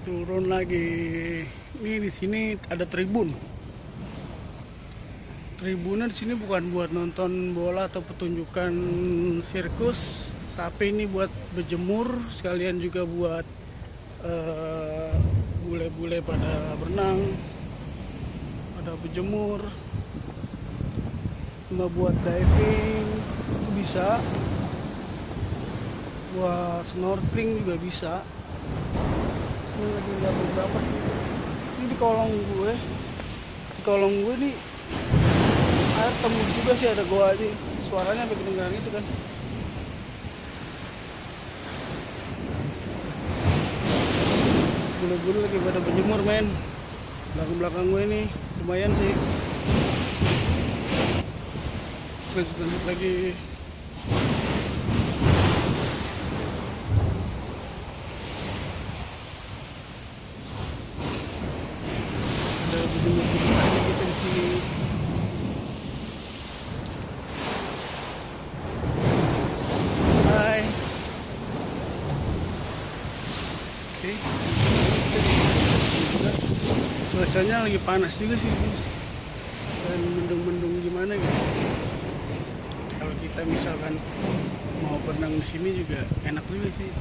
turun lagi. Ini di sini ada tribun. Tribunnya di sini bukan buat nonton bola atau pertunjukan sirkus tapi ini buat berjemur sekalian juga buat eh, bule-bule pada berenang pada berjemur. Cuma buat diving bisa. Buat snorkeling juga bisa ini lagi beberapa sih ini di kolong gue. Di kolong gue nih air tembus juga sih ada gua aja. Suaranya sampai kedengaran itu kan. Bulu-bulu lagi pada berjemur men. Belakang-belakang gue ini lumayan sih. Terus lanjut lagi Hai. Oke. Cuacanya lagi panas juga sih. Dan mendung-mendung gimana gitu. Kalau kita misalkan mau berenang di sini juga enak juga sih.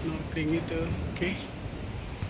Snorkeling itu. Oke.